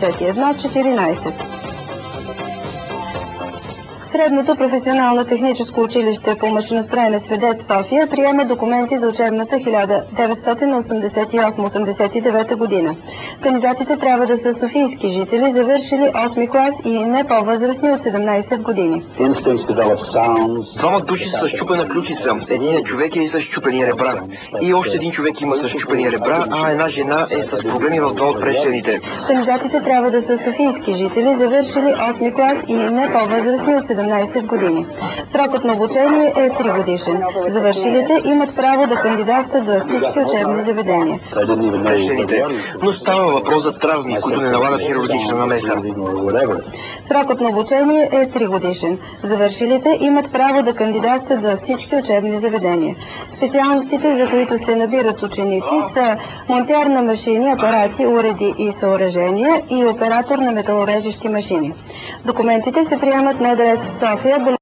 10, 14. Средното професионално техническо училище по машиностроене Средец София приема документи за учебната 1988-89 година. Кандидатите трябва да са софийски жители, завършили 8 клас и не по-възрастни от 17 години. Двама души са с щупена ключица, един човек е с щупени ребра. И още един човек има с щупени ребра, а една жена е с проблеми в два от предшените. Кандидатите трябва да са софийски жители, завършили 8 клас и не по-възрастни от 17 години. Срокът на обучение е 3 годишен. Завършилите имат право да кандидатстват за всички учебни заведения. Но става въпрос за травми, които не налагат хирургична намеса. Срокът на обучение е 3 годишен. Завършилите имат право да кандидатстват за всички учебни заведения. Специалностите, за които се набират ученици са монтьор на машини, апарати, уреди и съоръжения и оператор на металорежещи машини. Документите се приемат на адрес София, бул.